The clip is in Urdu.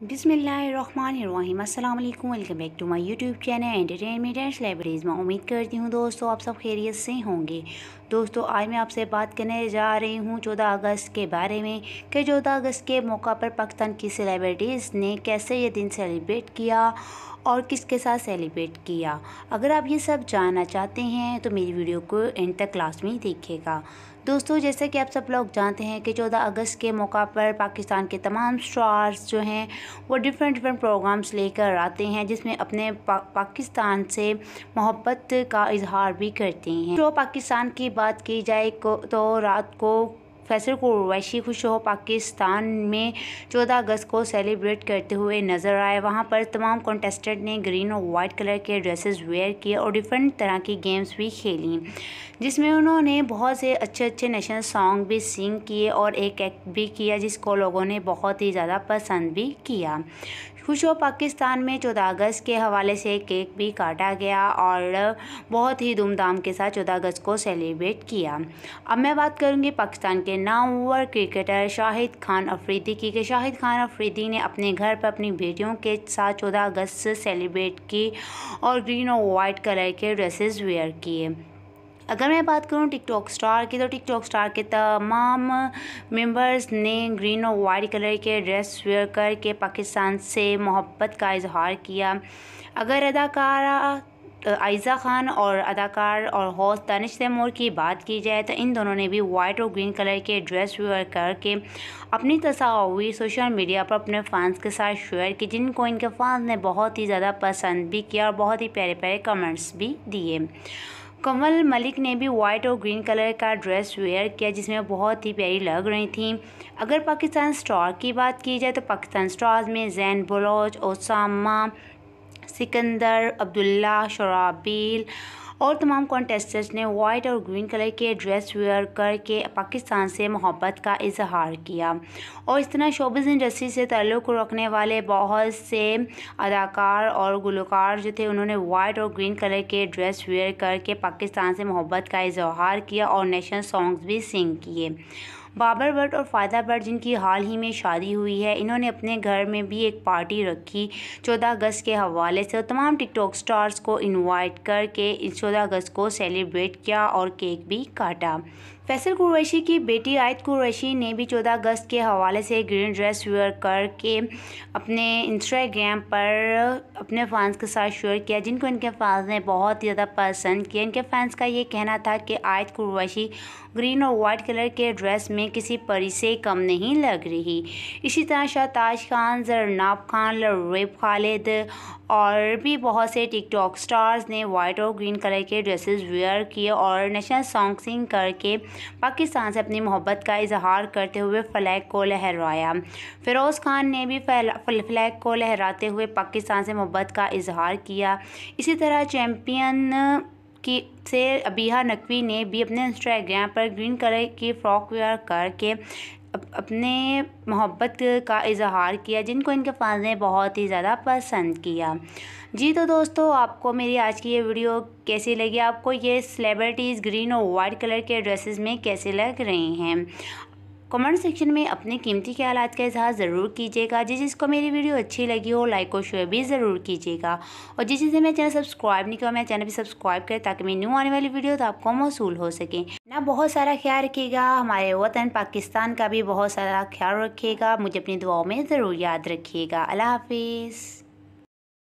بسم اللہ الرحمن الرحیم السلام علیکم welcome back to my YouTube channel entertainment and celebrities میں امید کرتی ہوں دوستو آپ سب خیریت سے ہوں گے۔ دوستو، آج میں آپ سے بات کرنے جا رہی ہوں چودہ اگست کے بارے میں کہ چودہ اگست کے موقع پر پاکستان کی سلیبریٹیز نے کیسے یہ دن سیلیبریٹ کیا اور کس کے ساتھ سیلیبریٹ کیا۔ اگر آپ یہ سب جاننا چاہتے ہیں تو میری ویڈیو کو اینڈ تک کلاس میں دیکھے گا۔ دوستو جیسے کہ آپ سب لوگ جانتے ہیں کہ چودہ اگست کے موقع پر پاکستان کے تمام سٹارز جو ہیں وہ ڈیفرنٹ ڈیفرنٹ پروگرامز لے کر آتے ہیں، جس میں اپنے پاکستان سے محبت کا اظہار بھی کرتے ہیں۔ جو پاکستان کی بات کی جائے تو رات کو فیصل قریشی خوش ہو پاکستان میں چودہ اگست کو سیلیبریٹ کرتے ہوئے نظر آئے۔ وہاں پر تمام کنٹیسٹنٹ نے گرین اور وائٹ کلر کے ڈریسز ویئر کیے اور ڈیفرنٹ طرح کی گیمز بھی کھیلیں جس میں انہوں نے بہت سے اچھے اچھے نیشنل سانگ بھی سنگ کیے اور ایک ایک بھی کیا جس کو لوگوں نے بہت ہی زیادہ پسند بھی کیا۔ خوش ہو پاکستان میں چودہ اگست کے حوالے سے کیک بھی کاٹا گیا اور بہت ہی دھوم دھام کے ساتھ چودہ اگست کو سیلیبریٹ کیا۔ اب میں بات کروں گی پاکستان کے نامور کرکٹر شاہد خان افریدی کی کہ شاہد خان افریدی نے اپنے گھر پر اپنی بیٹیوں کے ساتھ چودہ اگست سیلیبریٹ کی اور گرین اور وائٹ کلر کے ڈریسز ویئر کیے۔ اگر میں بات کروں ٹک ٹاک سٹار کی تو ٹک ٹاک سٹار کے تمام ممبرز نے گرین اور وائٹ کلر کے ڈریس ویئر کر کے پاکستان سے محبت کا اظہار کیا۔ اگر اداکارہ عائزہ خان اور اداکار اور ہوسٹ دانش تیمور کی بات کی جائے تو ان دونوں نے بھی وائٹ اور گرین کلر کے ڈریس ویئر کر کے اپنی تصاویر سوشل میڈیا پر اپنے فانس کے ساتھ شیئر کی، جن کو ان کے فانس نے بہت ہی زیادہ پسند بھی کیا اور بہت ہی پیارے پیارے کمنٹس بھی دیے۔ کمل ملک نے بھی وائٹ اور گرین کلر کا ڈریس ویئر کیا، جس میں بہت ہی پیاری لگ رہی تھیں۔ اگر پاکستان سٹار کی بات کی جائے تو پاکستان سٹارز میں زین بلوچ، اسامہ سکندر، عبداللہ، شرابیل اور تمام کانٹیسٹنٹس نے وائٹ اور گرین کلر کے ڈریس ویئر کر کے پاکستان سے محبت کا اظہار کیا۔ اور اس طرح شوبز انڈسٹری سے تعلق رکھنے والے بہت سے اداکار اور گلوکار جو تھے، انہوں نے وائٹ اور گرین کلر کے ڈریس ویئر کر کے پاکستان سے محبت کا اظہار کیا اور نیشنل سانگز بھی سنگ کیے۔ بابر بٹ اور فائدہ بٹ جن کی حال ہی میں شادی ہوئی ہے، انہوں نے اپنے گھر میں بھی ایک پارٹی رکھی چودہ اگست کے حوالے سے۔ تمام ٹک ٹاک سٹارز کو انوائٹ کر کے چودہ اگست کو سیلیبریٹ کیا اور کیک بھی کاٹا۔ فیصل قریشی کی بیٹی آیت قریشی نے بھی چودہ اگست کے حوالے سے گرین ڈریس ویئر کر کے اپنے انسٹاگرام پر اپنے فینس کے ساتھ شیئر کیا، جن کو ان کے فینس نے بہت ہی زیادہ پسند کیا۔ ان کے فینس کا یہ کہنا تھا کہ آیت قریشی گرین اور وائٹ کلر کے ڈریس میں کسی پری سے کم نہیں لگ رہی۔ اسی طرح شاہ تاج خان، زرناب خان، لریب خالد اور بھی بہت سے ٹک ٹاک سٹارز نے وائٹ اور گرین کلر کے ڈریسز ویئر کیے اور نیشنل سانگ سنگ کر کے پاکستان سے اپنی محبت کا اظہار کرتے ہوئے فلیگ کو لہرایا۔ فیروز خان نے بھی فلیگ کو لہراتے ہوئے پاکستان سے محبت کا اظہار کیا۔ اسی طرح چیمپئن کی سے ابیہ نقوی نے بھی اپنے انسٹاگرام پر گرین کلر کی فراک ویئر کر کے اپنے محبت کا اظہار کیا، جن کو ان کے فانز نے بہت ہی زیادہ پسند کیا۔ جی تو دوستو، آپ کو میری آج کی یہ ویڈیو کیسی لگی؟ آپ کو یہ سلیبریٹیز گرین اور وائٹ کلر کے ڈریسز میں کیسے لگ رہے ہیں؟ کمنٹ سیکشن میں اپنے قیمتی خیالات کا اظہار ضرور کیجیے گا۔ جس جس کو میری ویڈیو اچھی لگی ہو، لائک و شیئر بھی ضرور کیجیے گا۔ اور جس جسے میں چینل سبسکرائب نہیں کیا میں چینل بھی سبسکرائب کریں تاکہ میری نیو آنے والی ویڈیو تو آپ کو موصول ہو سکیں نہ بہت سارا خیال رکھیے گا، ہمارے وطن پاکستان کا بھی بہت سارا خیال رکھیے گا۔ مجھے اپنی دعاؤں میں ضرور یاد رکھیے گا۔ اللہ حافظ۔